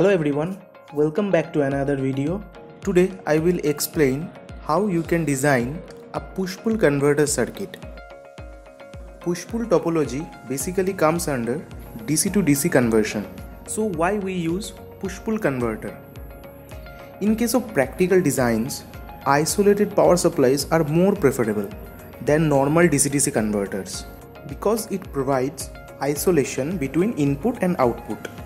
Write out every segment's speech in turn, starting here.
Hello everyone, welcome back to another video. Today I will explain how you can design a push-pull converter circuit. Push-pull topology basically comes under DC to DC conversion. So why we use push-pull converter? In case of practical designs, isolated power supplies are more preferable than normal DC-DC converters because it provides isolation between input and output.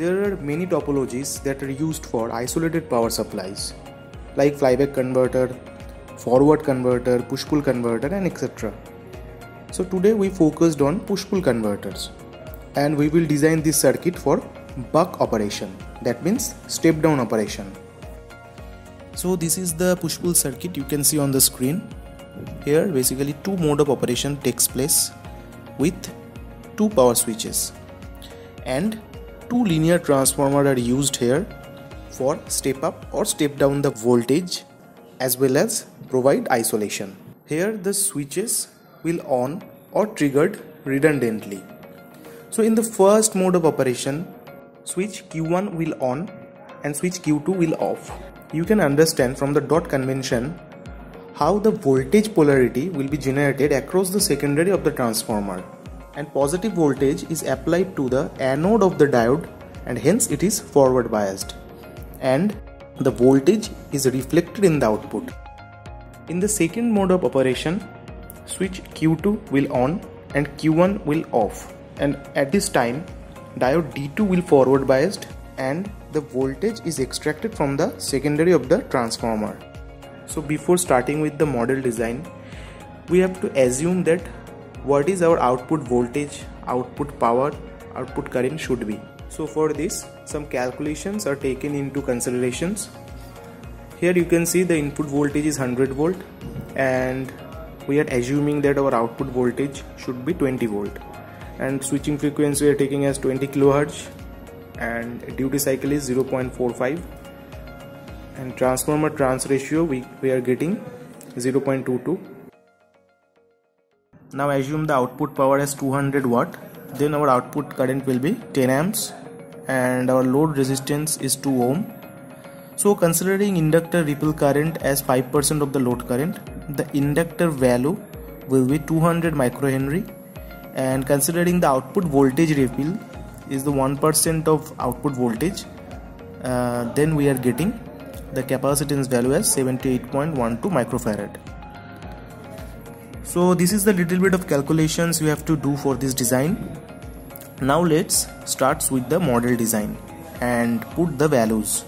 There are many topologies that are used for isolated power supplies like flyback converter, forward converter, push-pull converter and etc. So today we focused on push-pull converters and we will design this circuit for buck operation that means step down operation. So this is the push-pull circuit you can see on the screen. Here basically two mode of operation takes place with two power switches and two linear transformer are used here for step up or step down the voltage as well as provide isolation. Here the switches will on or triggered redundantly. So in the first mode of operation, switch Q1 will on and switch Q2 will off. You can understand from the dot convention how the voltage polarity will be generated across the secondary of the transformer and positive voltage is applied to the anode of the diode and hence it is forward biased and the voltage is reflected in the output. In the second mode of operation, switch Q2 will on and Q1 will off and at this time diode D2 will forward biased and the voltage is extracted from the secondary of the transformer. So before starting with the model design, we have to assume that what is our output voltage, output power, output current should be. So for this some calculations are taken into considerations. Here you can see the input voltage is 100 volt and we are assuming that our output voltage should be 20 volt and switching frequency we are taking as 20 kilohertz and duty cycle is 0.45 and transformer turns ratio we, we are getting 0.22 now assume the output power as 200 watt. Then our output current will be 10 amps and our load resistance is 2 ohm. So considering inductor ripple current as 5% of the load current the inductor value will be 200 microhenry. And considering the output voltage ripple is the 1% of output voltage uh, then we are getting the capacitance value as 78.12 microfarad so this is the little bit of calculations you have to do for this design. Now let's start with the model design and put the values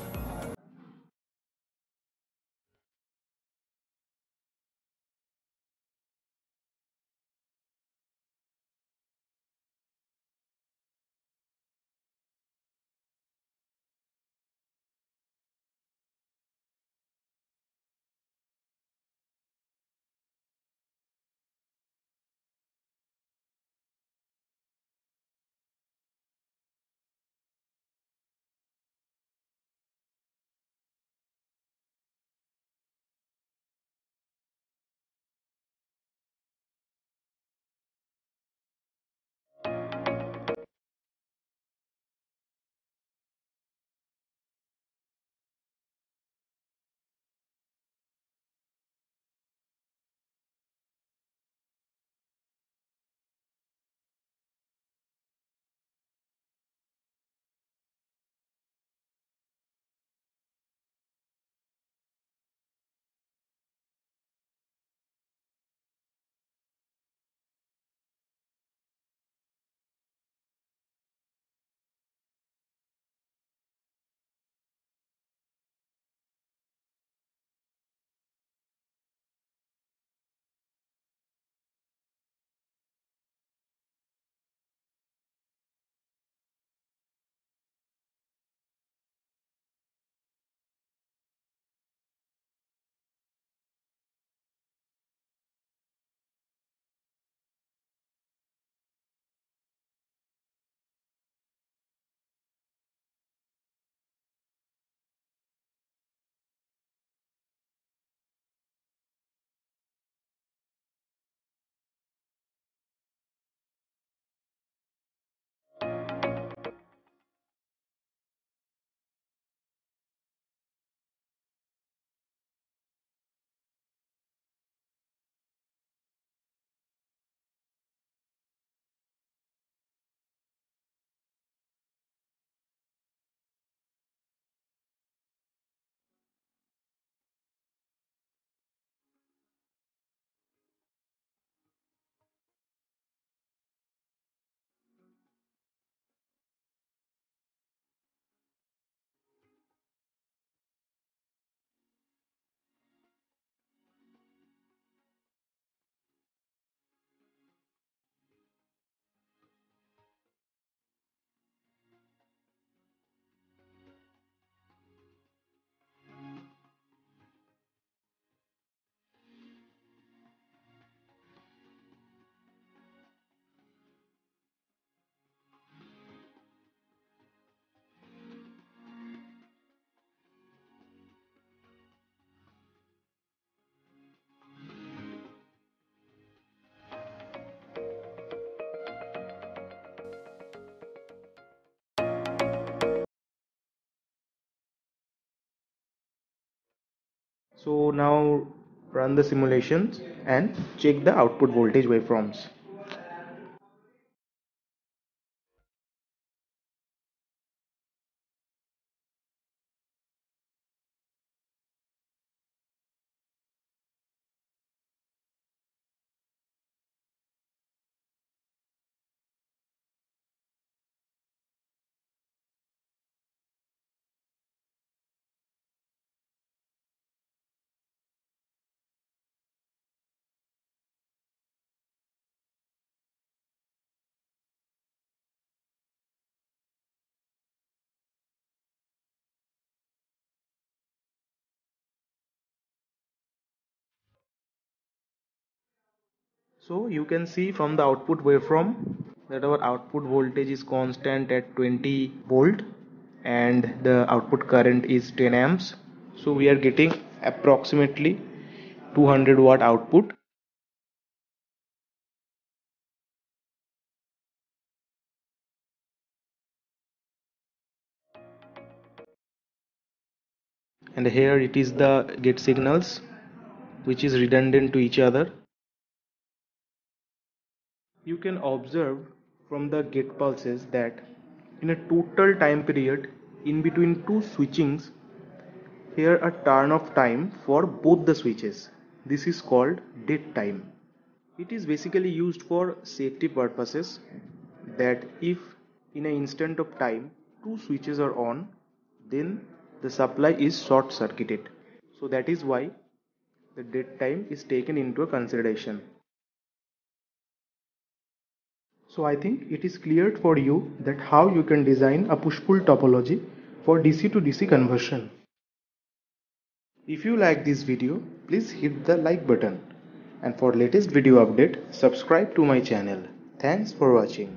so now run the simulations and check the output voltage waveforms so you can see from the output waveform that our output voltage is constant at 20 volt and the output current is 10 amps. So we are getting approximately 200 watt output. And here it is the gate signals which is redundant to each other you can observe from the gate pulses that in a total time period in between two switchings here a turn of time for both the switches. This is called dead time. It is basically used for safety purposes that if in an instant of time two switches are on then the supply is short circuited so that is why the dead time is taken into consideration so I think it is clear for you that how you can design a push-pull topology for DC to DC conversion. If you like this video, please hit the like button and for latest video update, subscribe to my channel. Thanks for watching.